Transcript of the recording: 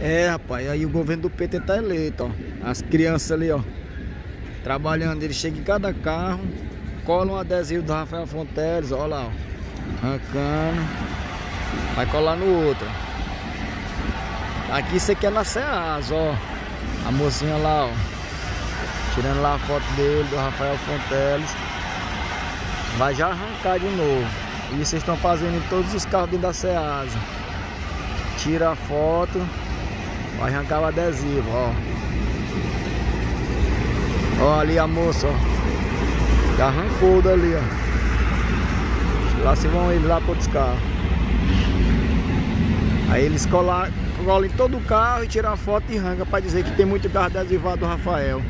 É, rapaz, aí o governo do PT tá eleito, ó. As crianças ali, ó. Trabalhando, ele chega em cada carro, cola um adesivo do Rafael Fonteles, ó lá, ó. Arrancando. Vai colar no outro. Aqui você quer na Ceasa, ó. A mocinha lá, ó. Tirando lá a foto dele, do Rafael Fonteles. Vai já arrancar de novo. E vocês estão fazendo em todos os carros dentro da Ceasa. Tira a foto. Vai arrancar o adesivo, ó. Ó, ali a moça, ó. Já arrancou dali, ó. Lá se vão eles lá para outros carros. Aí eles colam, colam em todo o carro e tiram a foto e arranca para dizer que tem muito carro adesivado do Rafael.